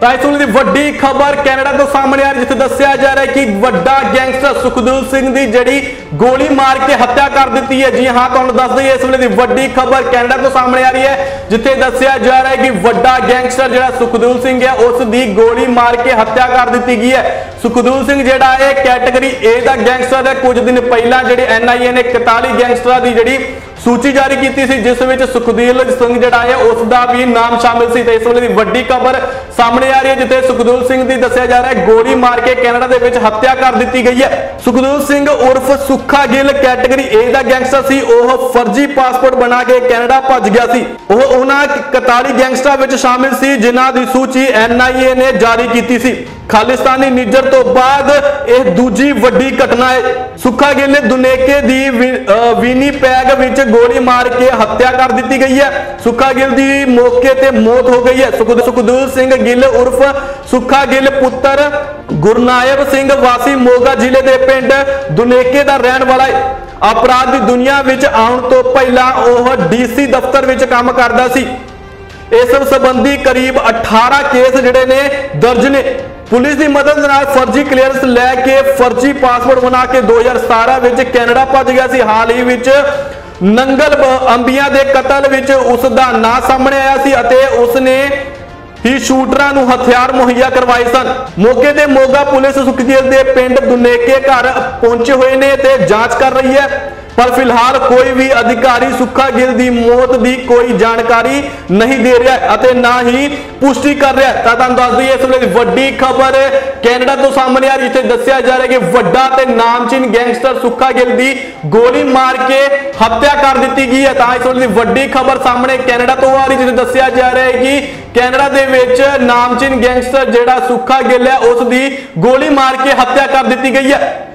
ਤਾਂ ਇਸ ਵੇਲੇ ਦੀ ਵੱਡੀ ਖਬਰ ਕੈਨੇਡਾ ਤੋਂ ਸਾਹਮਣੇ ਆ ਰਹੀ ਜਿੱਥੇ ਦੱਸਿਆ ਜਾ ਰਿਹਾ ਹੈ ਕਿ ਵੱਡਾ ਗੈਂਗਸਟਰ ਸੁਖਦੇਵ ਸਿੰਘ ਦੀ ਜਿਹੜੀ ਗੋਲੀ ਮਾਰ ਕੇ ਹੱਤਿਆ ਕਰ ਦਿੱਤੀ ਹੈ। ਜੀ ਹਾਂ, ਤੁਹਾਨੂੰ ਦੱਸ ਦਈਏ, ਇਸ ਵੇਲੇ ਦੀ ਵੱਡੀ ਖਬਰ ਕੈਨੇਡਾ ਤੋਂ ਸਾਹਮਣੇ ਆ ਰਹੀ ਹੈ, ਜਿੱਥੇ ਦੱਸਿਆ ਜਾ ਰਿਹਾ ਹੈ ਕਿ ਵੱਡਾ ਗੈਂਗਸਟਰ ਜਿਹੜਾ ਸੁਖਦੂਲ ਸਿੰਘ ਹੈ, ਉਸ ਦੀ ਗੋਲੀ ਮਾਰ ਕੇ ਹੱਤਿਆ ਕਰ ਦਿੱਤੀ ਗਈ ਹੈ। ਸੁਖਦੂਲ ਸਿੰਘ ਜਿਹੜਾ ਹੈ ਕੈਟਾਗਰੀ A ਦਾ ਗੈਂਗਸਟਰ ਹੈ। ਕੁਝ ਦਿਨ ਪਹਿਲਾਂ ਜਿਹੜੇ NIA ਨੇ 41 ਗੈਂਗਸਟਰਾਂ ਦੀ ਜਿਹੜੀ ਸੂਚੀ ਜਾਰੀ ਕੀਤੀ ਸੀ, ਜਿਸ ਵਿੱਚ ਸੁਖਦੀਲ ਸਿੰਘ ਜਿਹੜਾ ਹੈ ਉਸ ਦਾ ਵੀ ਨਾਮ ਸ਼ਾਮਿਲ ਸੀ ਤੇ ਇਸ ਵੇਲੇ ਦੀ ਵੱਡੀ ਖਬਰ ਸਾਹਮਣੇ ਆ ਰਹੀ ਹੈ, ਜਿੱਥੇ ਸੁਖਦੇਵ ਸਿੰਘ ਦੀ ਦੱਸਿਆ ਜਾ ਰਿਹਾ ਹੈ, ਗੋਲੀ ਮਾਰ ਕੇ ਕੈਨੇਡਾ ਦੇ ਵਿੱਚ ਹੱਤਿਆ ਕਰ ਦਿੱਤੀ ਗਈ ਹੈ। ਸੁਖਦੇਵ ਸਿੰਘ ਉਰਫ ਸੁੱਖਾ ਗਿੱਲ ਕੈਟਾਗਰੀ A ਦਾ ਗੈਂਗਸਟਰ ਸੀ, ਉਹ ਫਰਜ਼ੀ ਪਾਸਪੋਰਟ ਬਣਾ ਕੇ ਕੈਨੇਡਾ ਭੱਜ ਗਿਆ ਸੀ। ਉਹ ਉਹਨਾਂ 41 ਗੈਂਗਸਟਰਾਂ ਵਿੱਚ ਸ਼ਾਮਿਲ ਸੀ, ਜਿਨ੍ਹਾਂ ਦੀ ਸੂਚੀ NIA ਨੇ ਜਾਰੀ ਕੀਤੀ ਸੀ। ਖਾਲਿਸਤਾਨੀ ਨਿੱਜਰ ਤੋਂ ਬਾਅਦ ਇਹ ਦੂਜੀ ਵੱਡੀ ਘਟਨਾ ਹੈ। ਸੁੱਖਾ ਗਿੱਲ ਨੇ ਦੁਨੇਕੇ ਦੀ ਵਿ- ਅਹ ਵਿਨੀਪੈਗ ਵਿੱਚ ਗੋਲੀ ਮਾਰ ਕੇ ਹੱਤਿਆ ਕਰ ਦਿੱਤੀ ਗਈ ਹੈ। ਸੁੱਖਾ ਗਿੱਲ ਦੀ ਮੌਕੇ ਤੇ ਮੌਤ ਹੋ ਗਈ ਹੈ। ਸੁਖਦ ਸਿੰਘ ਗਿੱਲ ਉਰਫ ਸੁੱਖਾ ਗਿੱਲ ਪੁੱਤਰ ਗੁਰਨਾਇਬ ਸਿੰਘ ਵਾਸੀ ਮੋਗਾ ਜ਼ਿਲ੍ਹੇ ਦੇ ਪਿੰਡ ਦੁਨੇਕੇ ਦਾ ਰਹਿਣ ਵਾਲਾ ਹੈ। ਅਪਰਾਧ ਦੀ ਦੁਨੀਆ ਵਿੱਚ ਆਉਣ ਤੋਂ ਪਹਿਲਾਂ ਉਹ ਡੀਸੀ ਦਫ਼ਤਰ ਵਿੱਚ ਕੰਮ ਕਰਦਾ ਸੀ। ਇਸ ਸੰਬੰਧੀ ਕਰੀਬ 18 ਕੇਸ ਜਿਹੜੇ ਨੇ, ਦਰਜ ਨੇ। ਪੁਲਿਸ ਦੀ ਮਦਦ ਨਾਲ ਫਰਜ਼ੀ ਕਲੀਅਰੈਂਸ ਲੈ ਕੇ ਫਰਜ਼ੀ ਪਾਸਪੋਰਟ ਬਣਾ ਕੇ 2017 ਵਿੱਚ ਕੈਨੇਡਾ ਭੱਜ ਗਿਆ ਸੀ। ਹਾਲ ਹੀ ਵਿੱਚ ਨੰਗਲ ਅੰਬੀਆਂ ਦੇ ਕਤਲ ਵਿੱਚ ਉਸ ਦਾ ਨਾਂ ਸਾਹਮਣੇ ਆਇਆ ਸੀ ਅਤੇ ਉਸ ਨੇ ਹੀ ਸ਼ੂਟਰਾਂ ਨੂੰ ਹਥਿਆਰ ਮੁਹੱਈਆ ਕਰਵਾਏ ਸਨ। ਮੌਕੇ ਤੇ ਮੋਗਾ ਪੁਲਿਸ ਸੁਖਦੀਰ ਦੇ ਪਿੰਡ ਦੁਨੇਕੇ ਘਰ ਪਹੁੰਚੇ ਹੋਏ ਨੇ ਤੇ ਜਾਂਚ ਕਰ ਰਹੀ ਹੈ। ਪਰ ਫਿਲਹਾਲ ਕੋਈ ਵੀ ਅਧਿਕਾਰੀ ਸੁੱਖਾ ਗਿੱਲ ਦੀ ਮੌਤ ਦੀ ਕੋਈ ਜਾਣਕਾਰੀ ਨਹੀਂ ਦੇ ਰਿਹਾ ਅਤੇ ਨਾ ਹੀ ਪੁਸ਼ਟੀ ਕਰ ਰਿਹਾ। ਤਾਂ ਤੁਹਾਨੂੰ ਦੱਸ ਦਈਏ, ਇਸ ਵੇਲੇ ਵੱਡੀ ਖਬਰ ਕੈਨੇਡਾ ਤੋਂ ਸਾਹਮਣੇ ਆ ਰਹੀ, ਜਿੱਥੇ ਦੱਸਿਆ ਜਾ ਰਿਹਾ ਕਿ ਵੱਡਾ ਤੇ ਨਾਮਚੀਨ ਗੈਂਗਸਟਰ ਸੁੱਖਾ ਗਿੱਲ ਦੀ ਗੋਲੀ ਮਾਰ ਕੇ ਹੱਤਿਆ ਕਰ ਦਿੱਤੀ ਗਈ ਹੈ। ਤਾਂ ਇਸ ਵੇਲੇ ਦੀ ਵੱਡੀ ਖਬਰ ਸਾਹਮਣੇ ਕੈਨੇਡਾ ਤੋਂ ਆ ਰਹੀ, ਜਿੱਥੇ ਦੱਸਿਆ ਜਾ ਰਿਹਾ ਹੈ ਕਿ ਕੈਨੇਡਾ ਦੇ ਵਿੱਚ ਨਾਮਚੀਨ ਗੈਂਗਸਟਰ ਜਿਹੜਾ ਸੁੱਖਾ ਗਿੱਲ ਹੈ, ਉਸ ਦੀ ਗੋਲੀ ਮਾਰ ਕੇ ਹੱਤਿਆ ਕਰ ਦਿੱਤੀ ਗਈ ਹੈ।